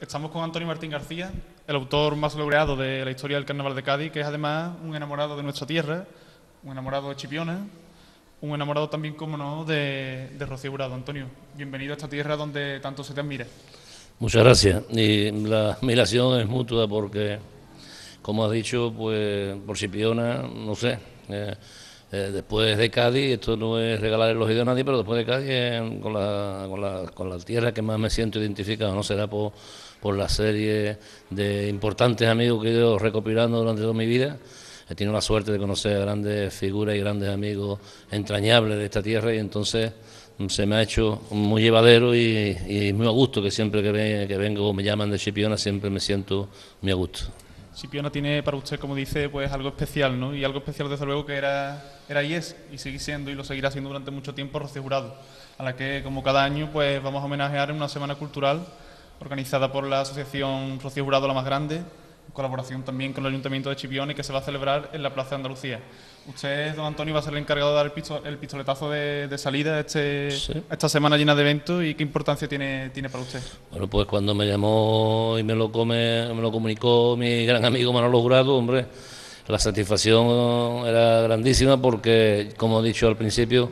Estamos con Antonio Martín García, el autor más laureado de la historia del Carnaval de Cádiz, que es además un enamorado de nuestra tierra, un enamorado de Chipiona, un enamorado también, como no, de, de Rocío Jurado. Antonio, bienvenido a esta tierra donde tanto se te admira. Muchas gracias. Y la admiración es mutua porque, como has dicho, pues por Chipiona, no sé, eh, eh, después de Cádiz, esto no es regalar el oído a nadie, pero después de Cádiz, con, la, con, la, con, la, tierra que más me siento identificado, no será por, por la serie de importantes amigos que he ido recopilando durante toda mi vida. He tenido la suerte de conocer a grandes figuras y grandes amigos entrañables de esta tierra y entonces se me ha hecho muy llevadero y, muy a gusto, que siempre que, ve, que vengo me llaman de Chipiona siempre me siento muy a gusto. Chipiona tiene para usted, como dice, pues algo especial, ¿no? Y algo especial desde luego que era, era y es, y sigue siendo y lo seguirá siendo durante mucho tiempo Rocío Jurado, a la que como cada año pues vamos a homenajear en una semana cultural organizada por la Asociación Rocío Jurado La Más Grande, en colaboración también con el Ayuntamiento de Chipiona y que se va a celebrar en la Plaza de Andalucía. Usted, don Antonio, va a ser el encargado de dar el, el pistoletazo de, de salida este, sí. esta semana llena de eventos y qué importancia tiene, tiene para usted. Bueno, pues cuando me llamó y me lo, come, me lo comunicó mi gran amigo Manolo Jurado, hombre, la satisfacción era grandísima porque, como he dicho al principio,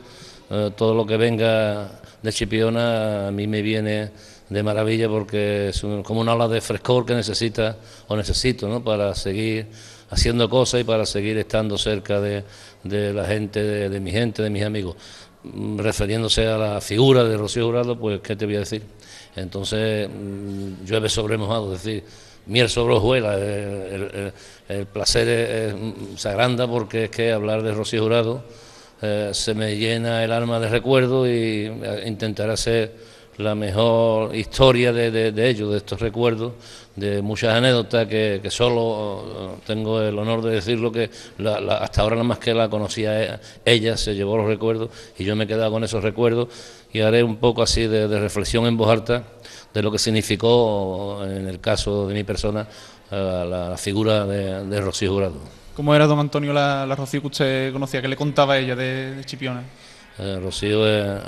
eh, todo lo que venga de Chipiona a mí me viene de maravilla porque es un, como una ola de frescor que necesita o necesito ¿no? para seguir haciendo cosas y para seguir estando cerca de, de la gente, de, mi gente, de mis amigos. Mm, refiriéndose a la figura de Rocío Jurado, pues qué te voy a decir. Entonces, mmm, llueve sobre mojado, es decir, miel sobre hojuelas, el, el, placer es, es, se agranda porque es que hablar de Rocío Jurado eh, se me llena el alma de recuerdo y eh, intentaré hacer la mejor historia de, de, de, ellos, de estos recuerdos, de muchas anécdotas que, que solo tengo el honor de decirlo, que la, la, hasta ahora nada más que la conocía ella, se llevó los recuerdos y yo me he quedado con esos recuerdos y haré un poco así de, de reflexión en voz alta de lo que significó en el caso de mi persona la, la figura de, de, Rocío Jurado. ¿Cómo era don Antonio la, Rocío que usted conocía? ¿Qué le contaba ella de, Chipiona? Eh, Rocío es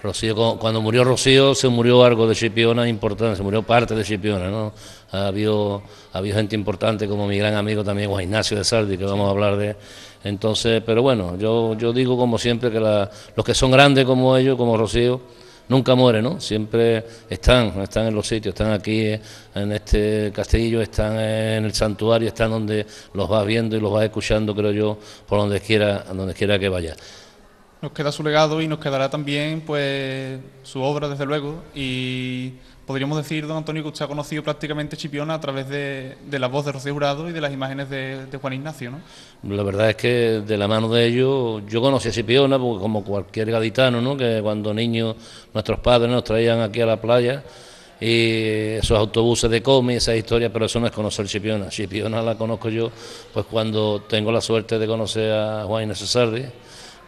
Rocío, cuando murió Rocío se murió algo de Chipiona importante, se murió parte de Chipiona, ¿no? Había, había gente importante como mi gran amigo también Juan Ignacio de Sardi, que vamos a hablar de entonces, pero bueno, yo, yo digo como siempre que la, los que son grandes como ellos, como Rocío, nunca mueren, ¿no? Siempre están, están en los sitios, están aquí en este castillo, están en el santuario, están donde los vas viendo y los vas escuchando, creo yo, por donde quiera, donde quiera que vaya nos queda su legado y nos quedará también pues su obra desde luego y podríamos decir don Antonio que usted ha conocido prácticamente Chipiona a través de, la voz de Rocío Jurado y de las imágenes de, de, Juan Ignacio ¿no? la verdad es que de la mano de ellos yo conocí a Chipiona porque como cualquier gaditano ¿no? que cuando niños nuestros padres nos traían aquí a la playa y esos autobuses de comi, esas historias, pero eso no es conocer Chipiona. Chipiona la conozco yo, pues cuando tengo la suerte de conocer a Juan Ignacio Sardi,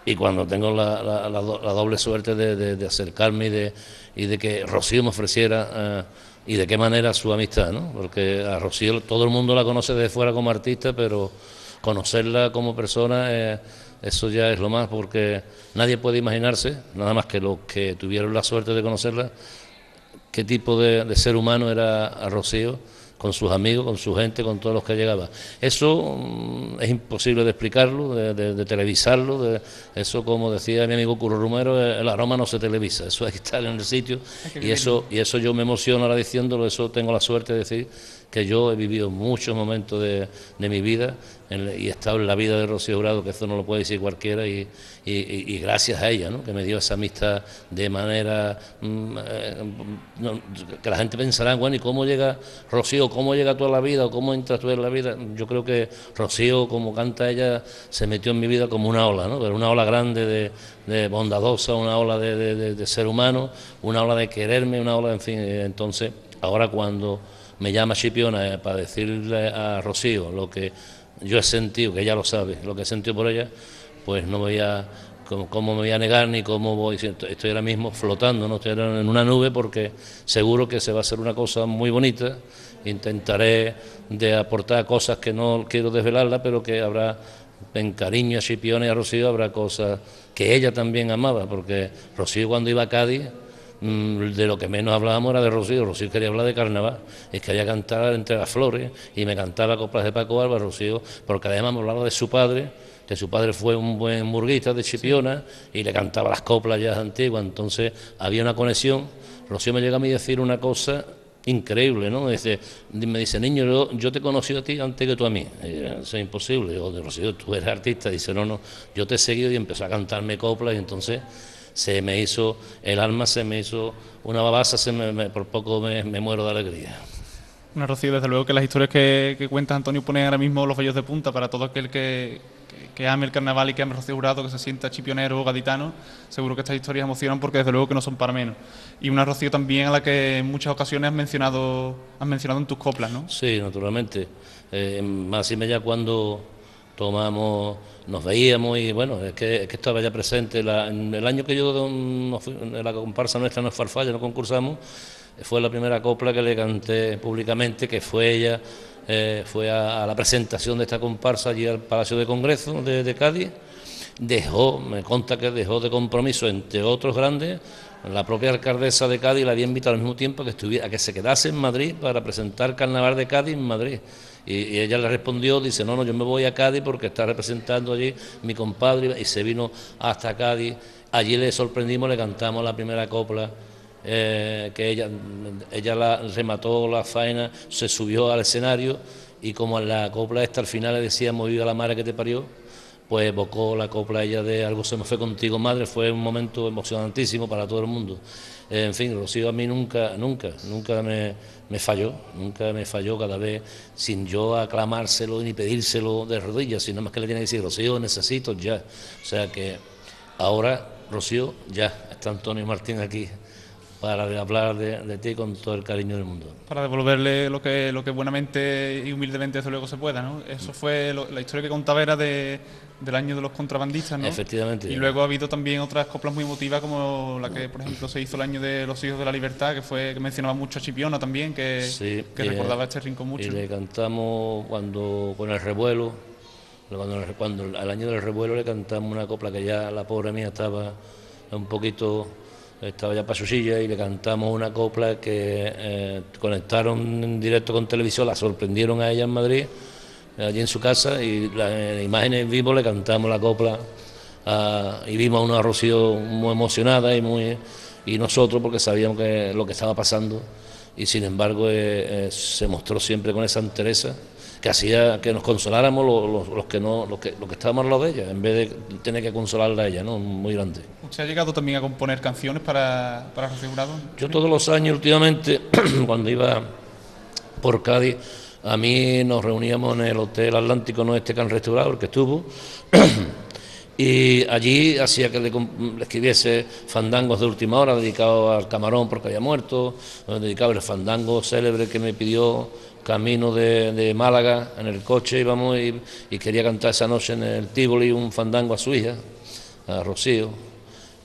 y cuando tengo la, la, la, doble suerte de, acercarme y de, que Rocío me ofreciera uh, y de qué manera su amistad, ¿no? porque a Rocío todo el mundo la conoce de fuera como artista, pero conocerla como persona, eh, eso ya es lo más, porque nadie puede imaginarse, nada más que los que tuvieron la suerte de conocerla, qué tipo de, de ser humano era a Rocío con sus amigos, con su gente, con todos los que llegaba. Eso mm, es imposible de explicarlo, de, de, de televisarlo, de, eso como decía mi amigo Curro Romero, el aroma no se televisa, eso hay que estar en el sitio y eso, y eso yo me emociono ahora diciéndolo, eso tengo la suerte de decir que yo he vivido muchos momentos de, mi vida en, y he estado en la vida de Rocío Jurado, que eso no lo puede decir cualquiera, y, gracias a ella, ¿no? que me dio esa amistad de manera mmm, eh, que la gente pensará, bueno, ¿y cómo llega Rocío? ¿Cómo llega toda la vida? ¿O cómo entras tú en la vida? Yo creo que Rocío, como canta ella, se metió en mi vida como una ola, ¿no? pero una ola grande de, bondadosa, una ola de, de, de, ser humano, una ola de quererme, una ola, en fin, entonces, ahora cuando me llama Chipiona para decirle a Rocío lo que yo he sentido, que ella lo sabe, lo que he sentido por ella, pues no voy a, cómo, cómo me voy a negar ni cómo voy, estoy ahora mismo flotando, no estoy en una nube porque seguro que se va a hacer una cosa muy bonita, intentaré de aportar cosas que no quiero desvelarla, pero que habrá en cariño a Chipiona y a Rocío habrá cosas que ella también amaba, porque Rocío cuando iba a Cádiz de lo que menos hablábamos era de Rocío, Rocío quería hablar de carnaval, es que quería cantar entre las flores y me cantaba coplas de Paco Alba, Rocío, porque además me hablaba de su padre, que su padre fue un buen burguista de Chipiona y le cantaba las coplas ya antiguas, entonces había una conexión. Rocío me llega a mí a decir una cosa increíble, ¿no? Me dice, me dice niño, yo, yo te conocí a ti antes que tú a mí. eso es imposible. Yo, Rocío, tú eres artista. Dice, no, no, yo te he seguido y empezó a cantarme coplas y entonces se me hizo, el alma se me hizo una babasa, se me, por poco me, muero de alegría. Bueno, Rocío, desde luego que las historias que, que cuenta Antonio ponen ahora mismo los vellos de punta para todo aquel que, que ame el carnaval y que ame Rocío Jurado, que se sienta chipionero o gaditano, seguro que estas historias emocionan porque desde luego que no son para menos. Y una Rocío también a la que en muchas ocasiones has mencionado, has mencionado en tus coplas, ¿no? Sí, naturalmente. Eh, más y media cuando tomamos, nos veíamos y bueno, es que, estaba ya presente. en el año que yo, en la comparsa nuestra no Farfalla, no concursamos, fue la primera copla que le canté públicamente, que fue ella eh, fue a, la presentación de esta comparsa allí al Palacio de Congreso de, Cádiz, dejó, me conta que dejó de compromiso, entre otros grandes, la propia alcaldesa de Cádiz la había invitado al mismo tiempo que, estuviera, a que se quedase en Madrid para presentar Carnaval de Cádiz en Madrid. Y, ella le respondió, dice, no, no, yo me voy a Cádiz porque está representando allí mi compadre y se vino hasta Cádiz. Allí le sorprendimos, le cantamos la primera copla eh, que ella, ella la, remató la faena, se subió al escenario y como en la copla esta al final le decíamos viva la madre que te parió, pues evocó la copla ella de Algo se me fue contigo madre, fue un momento emocionantísimo para todo el mundo. Eh, en fin, Rocío a mí nunca, nunca, nunca me, me, falló, nunca me falló cada vez sin yo aclamárselo ni pedírselo de rodillas, sino más que le tiene que decir, Rocío, necesito ya. O sea que ahora, Rocío, ya está Antonio Martín aquí para hablar de, ti con todo el cariño del mundo. Para devolverle lo que, lo que buenamente y humildemente desde luego se pueda, ¿no? Eso fue la historia que contaba era de, del año de los contrabandistas, ¿no? Efectivamente. Y luego ha habido también otras coplas muy emotivas como la que, por ejemplo, se hizo el año de los hijos de la libertad, que fue que mencionaba mucho a Chipiona también, que, que recordaba este rincón mucho. Y le cantamos cuando con el revuelo, cuando, cuando al año del revuelo le cantamos una copla que ya la pobre mía estaba un poquito estaba ya para su silla y le cantamos una copla que eh, conectaron en directo con televisión, la sorprendieron a ella en Madrid, allí en su casa, y las imágenes en vivo le cantamos la copla y vimos a una Rocío muy emocionada y muy y nosotros porque sabíamos que lo que estaba pasando y sin embargo eh, eh, se mostró siempre con esa entereza que hacía que nos consoláramos los, que no los que, los que estábamos al lado de ella, en vez de tener que consolarla a ella, ¿no? Muy grande. ¿Usted ha llegado también a componer canciones para, para Jurado? Yo todos los años últimamente, cuando iba por Cádiz, a mí nos reuníamos en el Hotel Atlántico, no este que han restaurado, el que estuvo, y allí hacía que le, escribiese fandangos de última hora dedicados al camarón porque había muerto, dedicaba el fandango célebre que me pidió camino de, Málaga en el coche íbamos y, y, quería cantar esa noche en el Tívoli un fandango a su hija, a Rocío,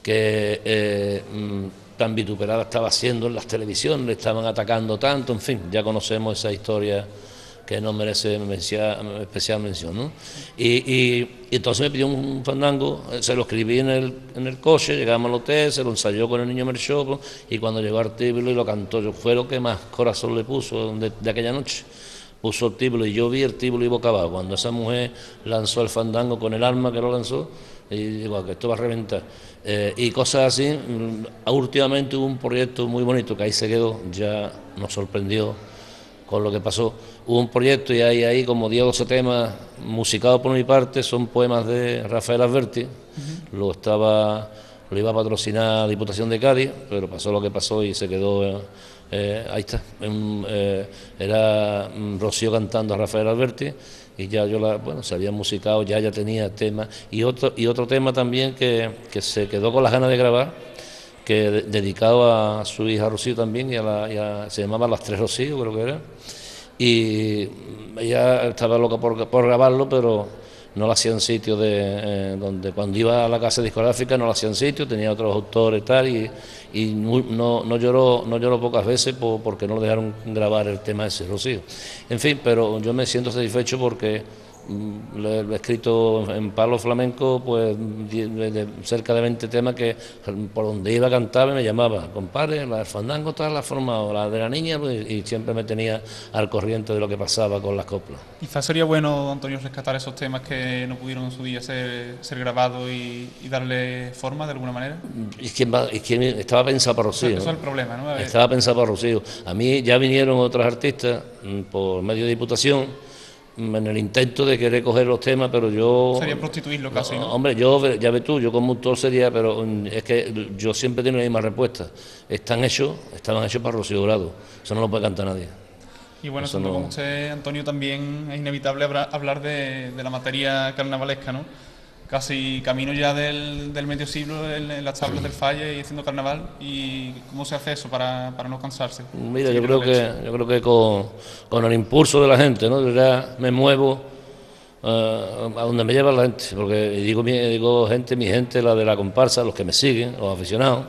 que eh, mm, tan vituperada estaba haciendo en las televisiones, le estaban atacando tanto, en fin, ya conocemos esa historia que no merece especial mención. ¿no? Y, entonces me pidió un fandango, eh, se lo escribí en el, en el coche, llegamos al hotel, se lo ensayó con el niño Merchopo y cuando llegó al tíbulo y lo cantó, yo fue lo que más corazón le puso de, aquella noche. Puso el tíbulo y yo vi el tíbulo y boca abajo. Cuando esa mujer lanzó el fandango con el arma que lo lanzó, y digo, que esto va a reventar. Eh, y cosas así, mm, últimamente hubo un proyecto muy bonito que ahí se quedó, ya nos sorprendió con lo que pasó. Hubo un proyecto y hay ahí como 10 o 12 temas musicados por mi parte, son poemas de Rafael Alberti, lo estaba lo iba a patrocinar la Diputación de Cádiz, pero pasó lo que pasó y se quedó eh, ahí está. Eh, era mm, Rocío cantando a Rafael Alberti y ya yo la, bueno, se había musicado, ya ya tenía temas y otro y otro tema también que, que se quedó con las ganas de grabar que dedicado a su hija Rocío también, y a la, se llamaba Las Tres Rocío, creo que era. Y ella estaba loca por, por grabarlo, pero no lo hacía en sitio de, eh, donde cuando iba a la casa discográfica no lo hacía en sitio, tenía otros autores y tal, y, y no, no, lloró, no lloró pocas veces porque no lo dejaron grabar el tema ese, Rocío. En fin, pero yo me siento satisfecho porque Mm, he escrito en palo flamenco, pues cerca de 20 temas que por donde iba a cantar me llamaba, compadre, la del fandango está la formado, la de la niña, pues, y siempre me tenía al corriente de lo que pasaba con las coplas. Quizás sería bueno, Antonio, rescatar esos temas que no pudieron en su día ser, ser grabados y, darle forma de alguna manera. Y que, estaba pensado para Rocío. Eso es el problema, ¿no? Estaba pensado para Rocío. A mí ya vinieron otros artistas mm, por medio de diputación en el intento de querer coger los temas, pero yo... Sería prostituirlo casi, ¿no? Hombre, yo, ya ves tú, yo como autor sería, pero mm, es que yo siempre tengo la misma respuesta. Están hechos, estaban hechos para Rocío Dorado, eso no lo puede cantar nadie. Y bueno, eso como usted, Antonio, también es inevitable hablar de, de la materia carnavalesca, ¿no? Casi camino ya del, medio siglo en, las tablas del falle y haciendo carnaval. Y cómo se hace eso para, no cansarse mira yo creo que yo creo que con, el impulso de la gente no ya me muevo eh, a donde me lleva la gente porque digo digo gente mi gente la de la comparsa los que me siguen los aficionados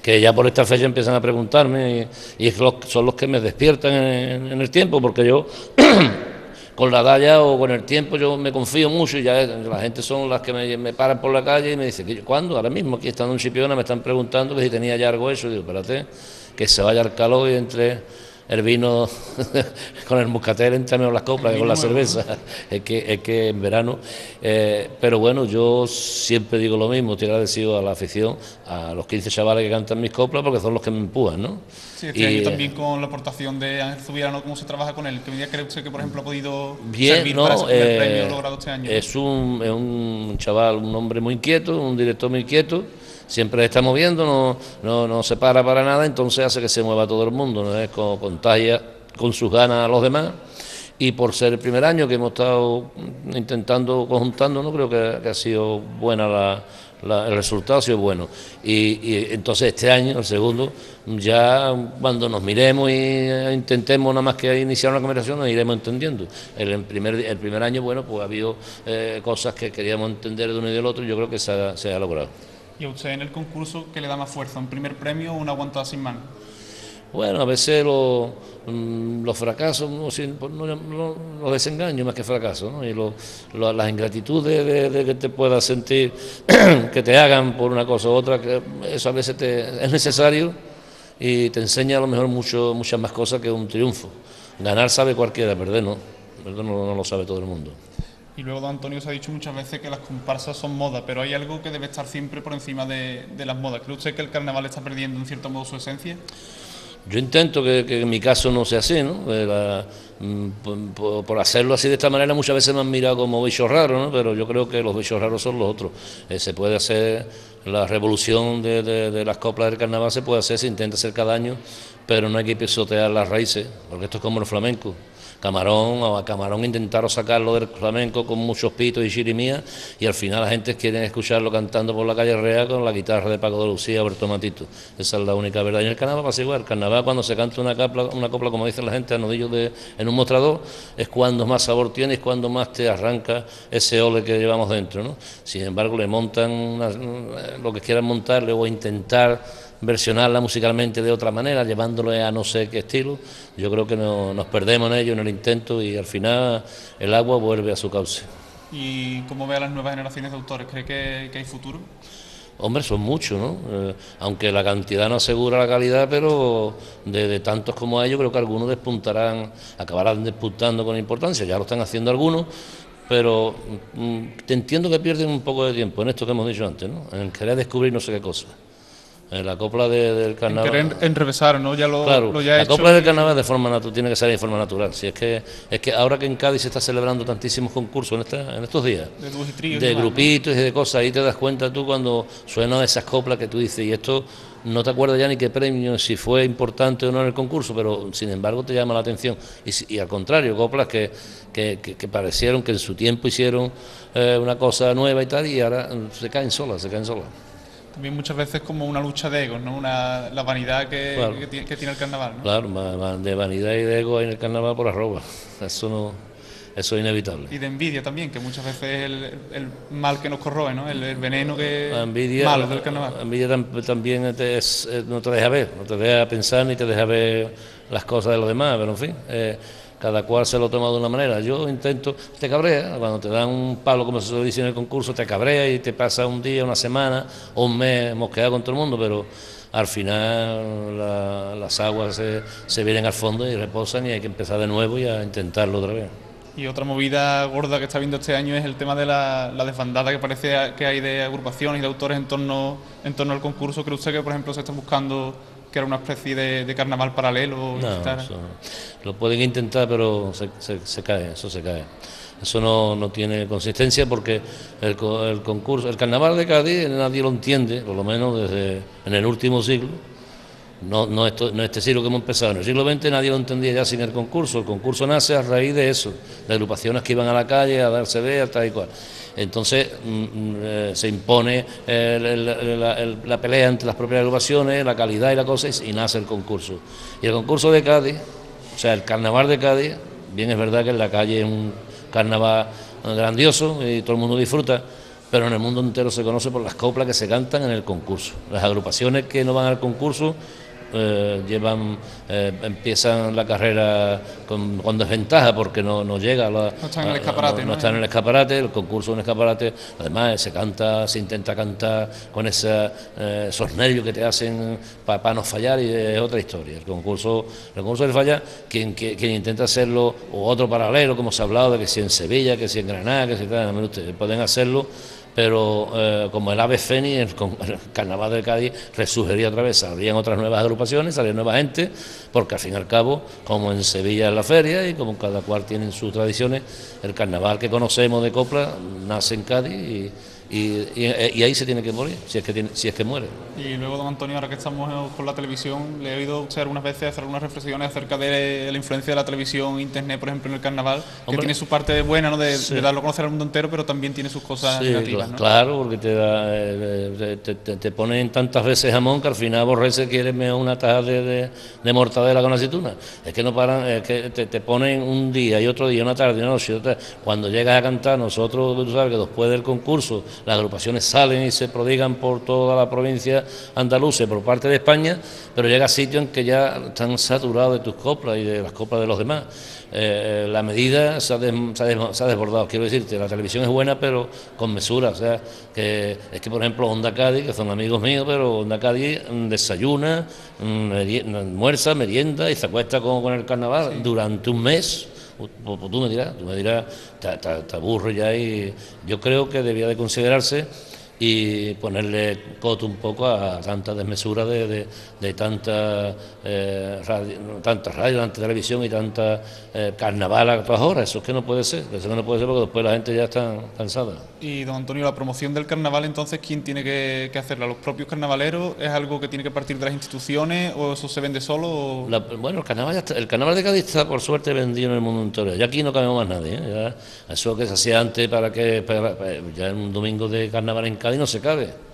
que ya por esta fecha empiezan a preguntarme y, son los que me despiertan en el tiempo porque yo con la dalla o con el tiempo yo me confío mucho y ya la gente son las que me, paran por la calle y me dicen, ¿cuándo? Ahora mismo aquí estando en Chipiona me están preguntando que si tenía ya algo eso, digo, espérate, que se vaya al calor y entre el vino con el muscatel entre menos las coplas que con la cerveza, es que, es que en verano. Eh, pero bueno, yo siempre digo lo mismo, estoy agradecido a la afición, a los 15 chavales que cantan mis coplas, porque son los que me empujan, ¿no? Sí, este año también con la aportación de Ángel Zubirano, cómo se trabaja con él, que me creo que, por ejemplo, ha podido Bien, servir no, para ese eh, premio logrado este año. Es un, es un chaval, un hombre muy inquieto, un director muy inquieto, siempre está moviendo, no, no, no se para para nada, entonces hace que se mueva todo el mundo, ¿no? es como contagia con sus ganas a los demás y por ser el primer año que hemos estado intentando conjuntando, no creo que, ha sido buena la, el resultado ha sido bueno. Y, entonces este año, el segundo, ya cuando nos miremos e intentemos nada más que iniciar una conversación, nos iremos entendiendo. El, primer, el primer año, bueno, pues ha habido eh, cosas que queríamos entender de uno y del otro y yo creo que se ha, se ha logrado. ¿Y a usted en el concurso qué le da más fuerza? ¿Un primer premio o una aguantada sin mano? Bueno, a veces mm, los fracasos, los desengaños más que fracasos, ¿no? y las ingratitudes de, que te puedas sentir, que te hagan por una cosa u otra, que eso a veces te, es necesario y te enseña a lo mejor mucho, muchas más cosas que un triunfo. Ganar sabe cualquiera, perder no, perder no lo sabe todo el mundo. Y luego don Antonio se ha dicho muchas veces que las comparsas son moda, pero hay algo que debe estar siempre por encima de, las modas. ¿Cree usted que el carnaval está perdiendo en cierto modo su esencia? Yo intento que, en mi caso no sea así, ¿no? Mm, por, hacerlo así de esta manera muchas veces me han mirado como bichos raros, ¿no? Pero yo creo que los bichos raros son los otros. Eh, se puede hacer la revolución de, de, las coplas del carnaval, se puede hacer, se intenta hacer cada año, pero no hay que pisotear las raíces, porque esto es como el flamenco. Camarón, o a Camarón intentaron sacarlo del flamenco con muchos pitos y chirimías y al final la gente quiere escucharlo cantando por la calle Real con la guitarra de Paco de Lucía o Bertomatito. Esa es la única verdad. Y en el carnaval pasa igual. El carnaval cuando se canta una copla, una copla como dice la gente, a nodillos de, en un mostrador, es cuando más sabor tiene, es cuando más te arranca ese ole que llevamos dentro. ¿no? Sin embargo, le montan lo que quieran montarle o intentar versionarla musicalmente de otra manera, llevándolo a no sé qué estilo, yo creo que nos perdemos en ello, en el intento, y al final el agua vuelve a su cauce. ¿Y cómo ve a las nuevas generaciones de autores? ¿Cree que, hay futuro? Hombre, son muchos, ¿no? Eh, aunque la cantidad no asegura la calidad, pero de, tantos como ellos, creo que algunos despuntarán, acabarán despuntando con importancia, ya lo están haciendo algunos, pero mm, te entiendo que pierden un poco de tiempo en esto que hemos dicho antes, ¿no? En querer descubrir no sé qué cosa. En la copla del carnaval. En enrevesar, ¿no? Ya lo, claro, ya la copla del carnaval de forma natural, tiene que ser de forma natural. Si es que es que ahora que en Cádiz se está celebrando tantísimos concursos en, esta, en estos días, de, de grupitos y de cosas, ahí te das cuenta tú cuando suenan esas coplas que tú dices, y esto no te acuerdas ya ni qué premio, si fue importante o no en el concurso, pero sin embargo te llama la atención. Y, al contrario, coplas que, que, que, parecieron que en su tiempo hicieron eh, una cosa nueva y tal, y ahora se caen solas, se caen solas también muchas veces como una lucha de egos, ¿no? Una, la vanidad que, que, tiene, el carnaval, ¿no? Claro, de vanidad y de ego en el carnaval por arroba. Eso no, eso es inevitable. Y de envidia también, que muchas veces es el, el mal que nos corroe, ¿no? El, veneno que la envidia, malo del carnaval. La envidia también es, no te deja ver, no te deja pensar ni te deja ver las cosas de los demás, pero en fin. Eh, cada cual se lo toma de una manera. Yo intento, te cabrea, cuando te dan un palo, como se dice en el concurso, te cabrea y te pasa un día, una semana o un mes mosqueado con todo el mundo, pero al final las aguas se, se vienen al fondo y reposan y hay que empezar de nuevo y a intentarlo otra vez. Y otra movida gorda que está viendo este año es el tema de la, desbandada que parece que hay de agrupaciones y de autores en torno, en torno al concurso. ¿Cree usted que, por ejemplo, se está buscando que era una especie de, carnaval paralelo? No, lo pueden intentar, pero se, cae, eso se cae. Eso no, tiene consistencia porque el, el, concurso, el carnaval de Cádiz nadie lo entiende, por lo menos desde en el último siglo no, no, esto, no este siglo que hemos empezado. En el siglo XX nadie lo entendía ya sin el concurso. El concurso nace a raíz de eso, de agrupaciones que iban a la calle a darse ver, tal y cual. Entonces mm, mm, eh, se impone la pelea entre las propias agrupaciones, la calidad y la cosa, y, nace el concurso. Y el concurso de Cádiz, o sea, el carnaval de Cádiz, bien es verdad que en la calle es un carnaval grandioso y todo el mundo disfruta, pero en el mundo entero se conoce por las coplas que se cantan en el concurso. Las agrupaciones que no van al concurso eh, llevan eh, empiezan la carrera con, con desventaja porque no, no llega no están en el escaparate no, están en el escaparate el concurso es un escaparate. Además se canta se intenta cantar con esa, eh, esos nervios que te hacen para no fallar y es otra historia. El concurso el concurso de falla quien, quien, intenta hacerlo o otro paralelo como se ha hablado de que si en Sevilla que si en Granada que si tal pueden hacerlo pero eh, como el ave fénix, el, carnaval de Cádiz resurgiría otra vez, saldrían otras nuevas agrupaciones, saldría nueva gente, porque al fin y al cabo, como en Sevilla es la feria y como cada cual tiene sus tradiciones, el carnaval que conocemos de Copla nace en Cádiz y y, ahí se tiene que morir, si es que, tiene, si es que muere. Y luego, don Antonio, ahora que estamos con la televisión, le he oído usted algunas veces hacer algunas reflexiones acerca de la influencia de la televisión, internet, por ejemplo, en el carnaval, que tiene su parte buena, ¿no? De, darlo a conocer al mundo entero, pero también tiene sus cosas negativas. Claro, porque te, da, eh, te, te, ponen tantas veces jamón que al final aborrece quiere una taza de, de, mortadela con aceituna. Es que no paran, es que te, ponen un día y otro día, una tarde, una noche, otra. cuando llegas a cantar, nosotros, tú sabes que después del concurso, las agrupaciones salen y se prodigan por toda la provincia andaluza por parte de España, pero llega a sitios en que ya están saturados de tus coplas y de las coplas de los demás. Eh, la medida se ha, desbordado, quiero decirte, la televisión es buena, pero con mesura, o sea, que es que por ejemplo Onda Cádiz, que son amigos míos, pero Onda Cádiz desayuna, almuerza, merienda y se acuesta con, con el carnaval durante un mes pues, pues, tú me dirás, tú me dirás, te, te, ya y yo creo que debía de considerarse y ponerle coto un poco a tanta desmesura de, de, tanta, eh, radio, tanta radio, tanta televisión y tanta eh, carnaval a todas horas. Eso es que no puede ser, eso no puede ser porque después la gente ya está cansada. Y don Antonio, la promoción del carnaval entonces, ¿quién tiene que, hacerla? ¿Los propios carnavaleros? ¿Es algo que tiene que partir de las instituciones o eso se vende solo? bueno, el carnaval, ya está, el carnaval de Cádiz está por suerte vendido en el mundo entero. Ya aquí no cabemos más nadie. ¿eh? eso que se hacía antes para que ya en un domingo de carnaval en Cádiz y no se cabe.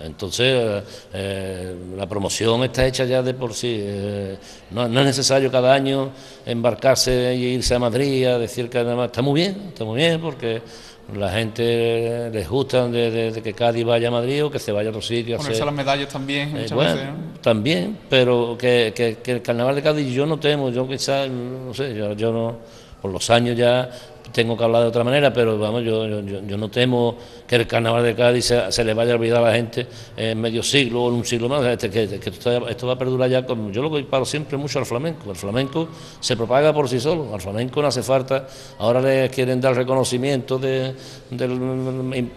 Entonces, eh, la promoción está hecha ya de por sí. Eh, no, es necesario cada año embarcarse y irse a Madrid a decir que además está muy bien, está muy bien, porque la gente les gusta de, que Cádiz vaya a Madrid o que se vaya a otro sitio. Ponerse las medallas también, eh, También, pero que, que, el carnaval de Cádiz yo no temo, yo quizás, no sé, yo, yo no, por los años ya tengo que hablar de otra manera, pero vamos, yo, yo, no temo que el carnaval de Cádiz se, le vaya a olvidar a la gente en medio siglo o en un siglo más, este, que, esto, va a perdurar ya como yo lo paro siempre mucho al flamenco, el flamenco se propaga por sí solo, al flamenco no hace falta, ahora le quieren dar reconocimiento de, del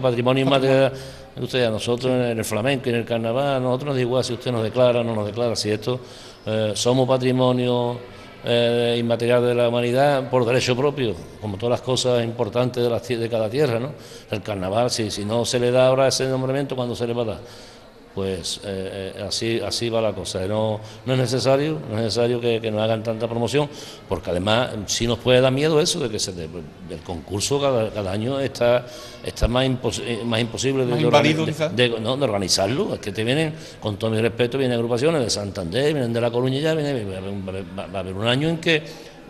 patrimonio inmaterial. Usted a nosotros en el flamenco y en el carnaval, nosotros nos da igual si usted nos declara o no nos declara, si esto eh, somos patrimonio eh, inmaterial de la humanidad por derecho propio, como todas las cosas importantes de, la, de cada tierra, ¿no? El carnaval, si, si no se le da ahora ese nombramiento, ¿cuándo se le va a dar? Pues eh, eh, así así va la cosa. No, no es necesario, no es necesario que, que, nos hagan tanta promoción, porque además sí nos puede dar miedo eso de que se el concurso cada, cada, año está está más, eh, más imposible de, de, no, de, organizarlo. Es que te vienen, con todo mi respeto, vienen agrupaciones de Santander, vienen de La Coruña ya, viene, va a haber un año en que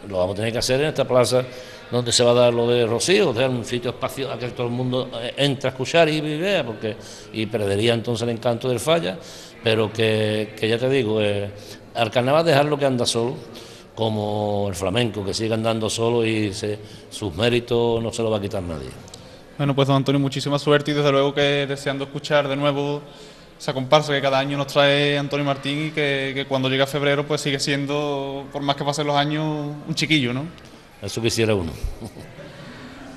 lo vamos a tener que hacer en esta plaza donde se va a dar lo de Rocío, sea, un sitio espacio a que todo el mundo eh, entre a escuchar y vea, porque y perdería entonces el encanto del falla, pero que, ya te digo, eh, al carnaval dejarlo que anda solo, como el flamenco, que sigue andando solo y sus méritos no se lo va a quitar nadie. Bueno, pues don Antonio, muchísima suerte y desde luego que deseando escuchar de nuevo esa comparsa que cada año nos trae Antonio Martín y que, cuando llega febrero pues sigue siendo, por más que pasen los años, un chiquillo, ¿no? Eso quisiera uno.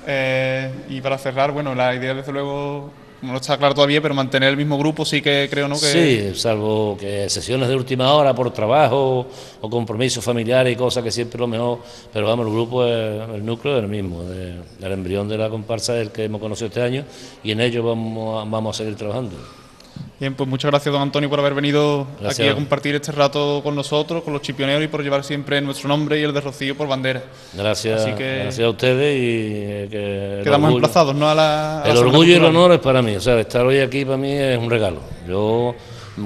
Eh, y para cerrar, bueno, la idea desde luego no está claro todavía, pero mantener el mismo grupo sí que creo, ¿no? Que... Sí, salvo que sesiones de última hora por trabajo o compromisos familiares y cosas que siempre lo mejor, pero vamos, el grupo es el núcleo es el mismo, el embrión de la comparsa es el que hemos conocido este año y en ello vamos, vamos a seguir trabajando. Bien, pues muchas gracias, don Antonio, por haber venido aquí a compartir este rato con nosotros, con los chipioneros y por llevar siempre nuestro nombre y el de Rocío por bandera. Gracias, gracias a ustedes y eh, que quedamos emplazados, ¿no? A la, el orgullo y el honor es para mí, o sea, estar hoy aquí para mí es un regalo. Yo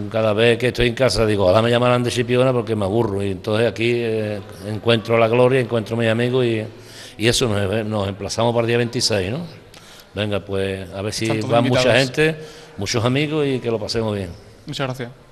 cada vez que estoy en casa digo, ahora me llamarán de chipiona porque me aburro y entonces aquí eh, encuentro la gloria, encuentro a mis amigos y, y eso nos, nos emplazamos para el día 26, ¿no? Venga, pues a ver si va mucha gente muchos amigos y que lo pasemos bien. Muchas gracias.